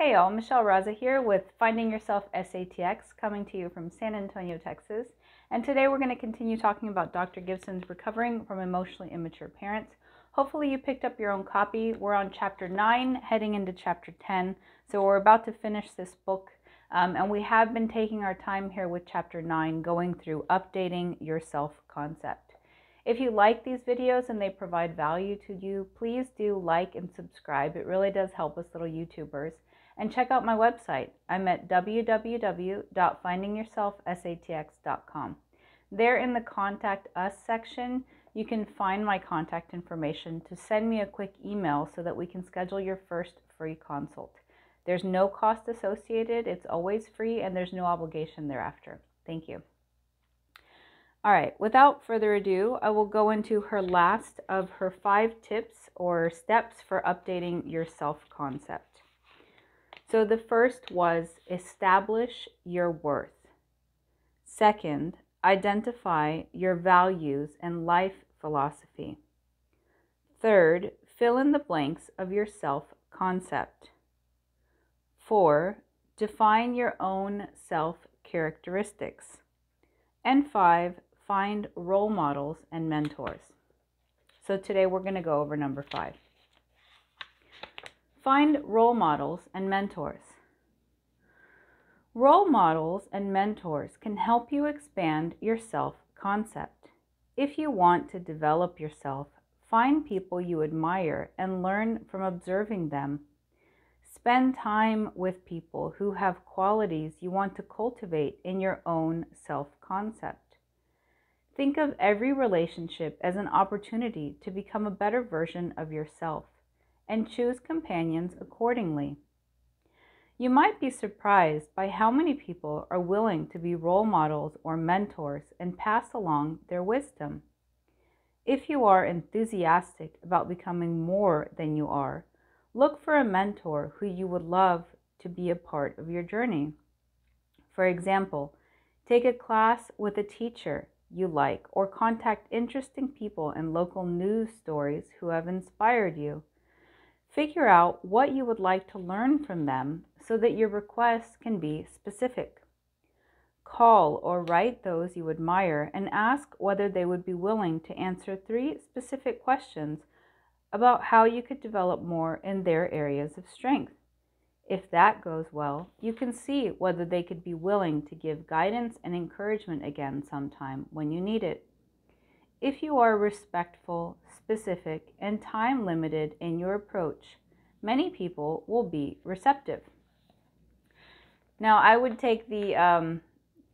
Hey all, Michelle Raza here with Finding Yourself SATX coming to you from San Antonio, Texas. And today we're going to continue talking about Dr. Gibson's Recovering from Emotionally Immature Parents. Hopefully you picked up your own copy. We're on chapter 9, heading into chapter 10. So we're about to finish this book. Um, and we have been taking our time here with chapter 9, going through updating your self concept. If you like these videos and they provide value to you, please do like and subscribe. It really does help us little YouTubers and check out my website. I'm at www.findingyourselfsatx.com. There in the Contact Us section, you can find my contact information to send me a quick email so that we can schedule your first free consult. There's no cost associated, it's always free, and there's no obligation thereafter. Thank you. All right, without further ado, I will go into her last of her five tips or steps for updating your self concept. So the first was establish your worth. Second, identify your values and life philosophy. Third, fill in the blanks of your self concept. Four, define your own self characteristics. And five, find role models and mentors. So today we're going to go over number five. Find role models and mentors. Role models and mentors can help you expand your self concept. If you want to develop yourself, find people you admire and learn from observing them. Spend time with people who have qualities you want to cultivate in your own self concept. Think of every relationship as an opportunity to become a better version of yourself and choose companions accordingly. You might be surprised by how many people are willing to be role models or mentors and pass along their wisdom. If you are enthusiastic about becoming more than you are, look for a mentor who you would love to be a part of your journey. For example, take a class with a teacher you like or contact interesting people and local news stories who have inspired you. Figure out what you would like to learn from them so that your requests can be specific. Call or write those you admire and ask whether they would be willing to answer three specific questions about how you could develop more in their areas of strength. If that goes well, you can see whether they could be willing to give guidance and encouragement again sometime when you need it. If you are respectful, specific, and time limited in your approach, many people will be receptive. Now, I would take the um,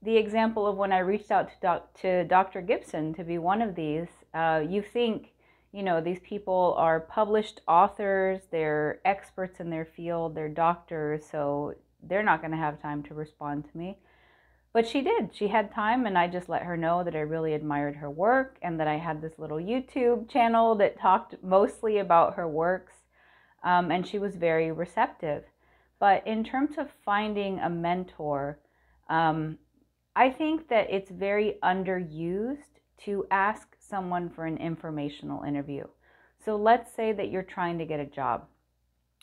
the example of when I reached out to, doc, to Dr. Gibson to be one of these. Uh, you think, you know, these people are published authors, they're experts in their field, they're doctors, so they're not going to have time to respond to me. But she did. She had time, and I just let her know that I really admired her work and that I had this little YouTube channel that talked mostly about her works. Um, and she was very receptive. But in terms of finding a mentor, um, I think that it's very underused to ask someone for an informational interview. So let's say that you're trying to get a job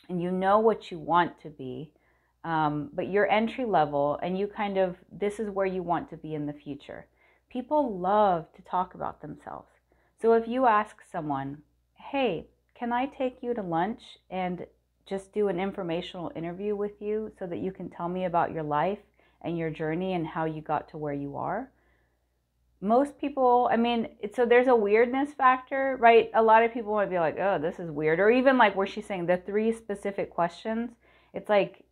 and you know what you want to be um, but you're entry level and you kind of, this is where you want to be in the future. People love to talk about themselves. So if you ask someone, hey, can I take you to lunch and just do an informational interview with you so that you can tell me about your life and your journey and how you got to where you are? Most people, I mean, so there's a weirdness factor, right? A lot of people might be like, oh, this is weird. Or even like where she's saying the three specific questions. It's like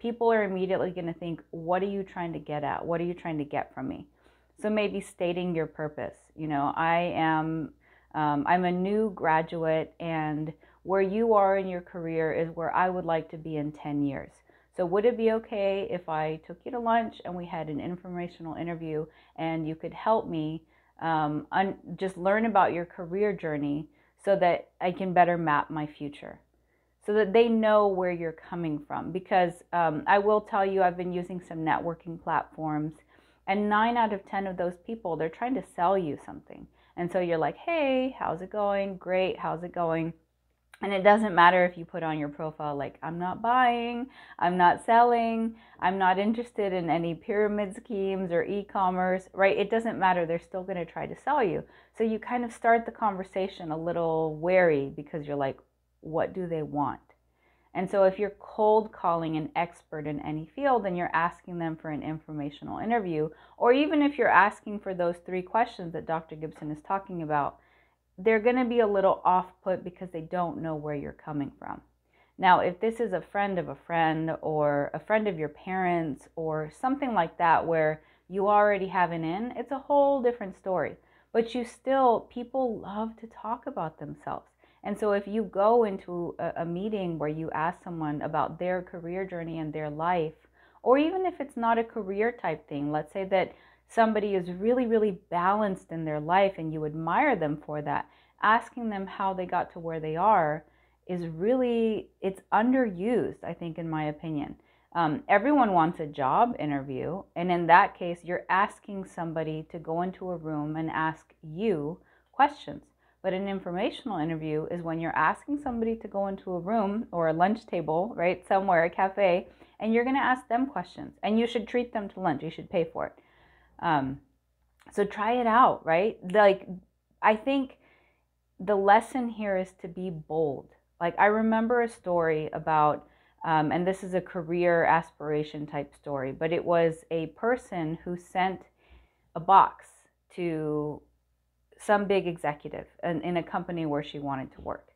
people are immediately going to think, what are you trying to get at? What are you trying to get from me? So maybe stating your purpose. You know, I am, um, I'm a new graduate, and where you are in your career is where I would like to be in 10 years. So would it be okay if I took you to lunch and we had an informational interview and you could help me um, un- just learn about your career journey so that I can better map my future? So that they know where you're coming from. Because um, I will tell you, I've been using some networking platforms, and nine out of 10 of those people, they're trying to sell you something. And so you're like, hey, how's it going? Great, how's it going? And it doesn't matter if you put on your profile, like, I'm not buying, I'm not selling, I'm not interested in any pyramid schemes or e commerce, right? It doesn't matter. They're still going to try to sell you. So you kind of start the conversation a little wary because you're like, what do they want? And so if you're cold calling an expert in any field and you're asking them for an informational interview, or even if you're asking for those three questions that Dr. Gibson is talking about, they're going to be a little off put because they don't know where you're coming from. Now, if this is a friend of a friend or a friend of your parents or something like that where you already have an in, it's a whole different story. But you still, people love to talk about themselves. And so if you go into a, a meeting where you ask someone about their career journey and their life, or even if it's not a career type thing, let's say that somebody is really, really balanced in their life and you admire them for that, asking them how they got to where they are is really, it's underused, I think, in my opinion. Um, everyone wants a job interview, and in that case, you're asking somebody to go into a room and ask you questions. But an informational interview is when you're asking somebody to go into a room or a lunch table, right, somewhere, a cafe, and you're going to ask them questions. And you should treat them to lunch, you should pay for it. Um, so try it out, right? Like, I think the lesson here is to be bold. Like, I remember a story about, um, and this is a career aspiration type story, but it was a person who sent a box to some big executive in, in a company where she wanted to work.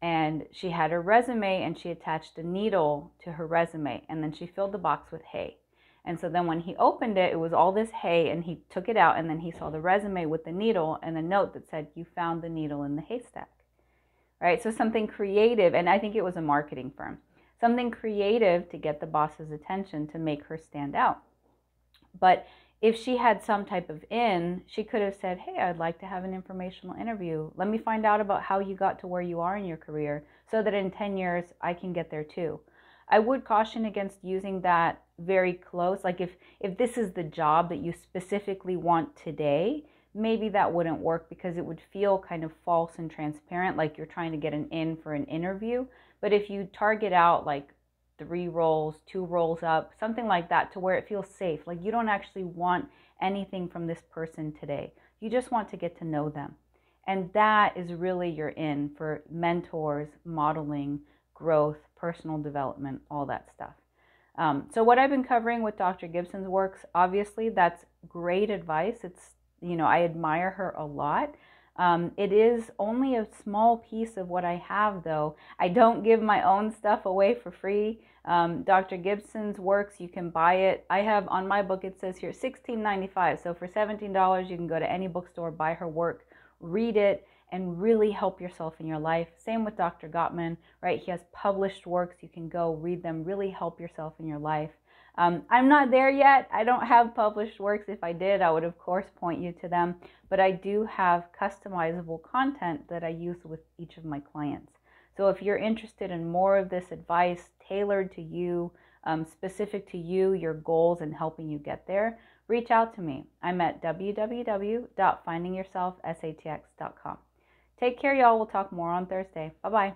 And she had her resume and she attached a needle to her resume, and then she filled the box with hay. And so then when he opened it, it was all this hay, and he took it out, and then he saw the resume with the needle and a note that said, You found the needle in the haystack. Right? So something creative, and I think it was a marketing firm, something creative to get the boss's attention to make her stand out. But if she had some type of in, she could have said, Hey, I'd like to have an informational interview. Let me find out about how you got to where you are in your career so that in 10 years I can get there too. I would caution against using that very close. Like if if this is the job that you specifically want today, maybe that wouldn't work because it would feel kind of false and transparent like you're trying to get an in for an interview. But if you target out like three roles, two roles up, something like that to where it feels safe, like you don't actually want anything from this person today. You just want to get to know them. And that is really your in for mentors, modeling, growth, personal development, all that stuff. Um, so what I've been covering with Dr. Gibson's works, obviously that's great advice. It's, you know, I admire her a lot. Um, it is only a small piece of what I have, though. I don't give my own stuff away for free. Um, Dr. Gibson's works, you can buy it. I have on my book, it says here $16.95. So for $17, you can go to any bookstore, buy her work, read it, and really help yourself in your life. Same with Dr. Gottman, right? He has published works. You can go read them, really help yourself in your life. Um, I'm not there yet. I don't have published works. If I did, I would, of course, point you to them. But I do have customizable content that I use with each of my clients. So if you're interested in more of this advice tailored to you, um, specific to you, your goals, and helping you get there, reach out to me. I'm at www.findingyourselfsatx.com. Take care, y'all. We'll talk more on Thursday. Bye bye.